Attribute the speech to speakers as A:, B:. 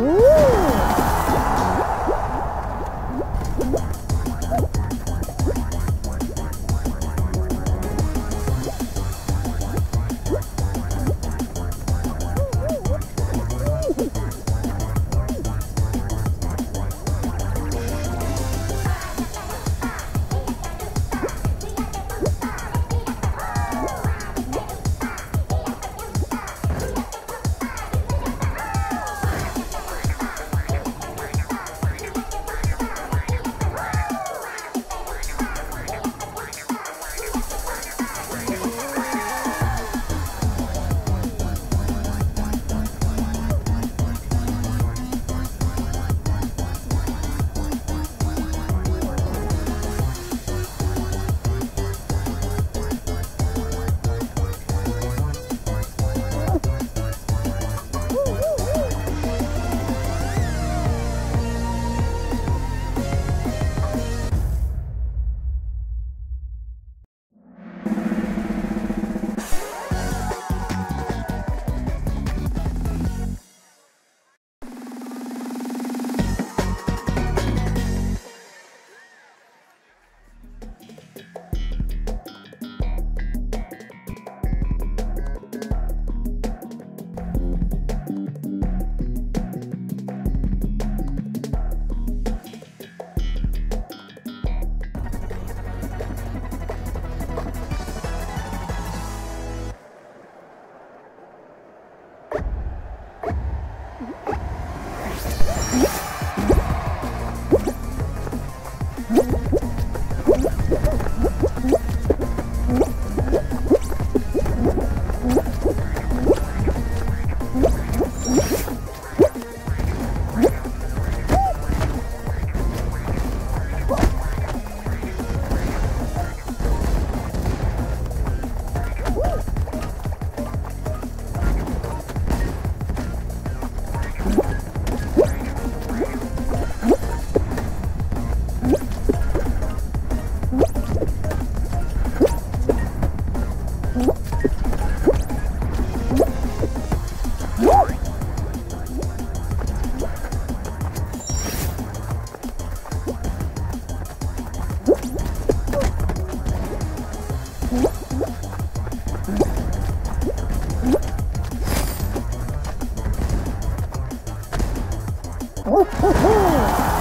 A: Ooh.
B: ほほほ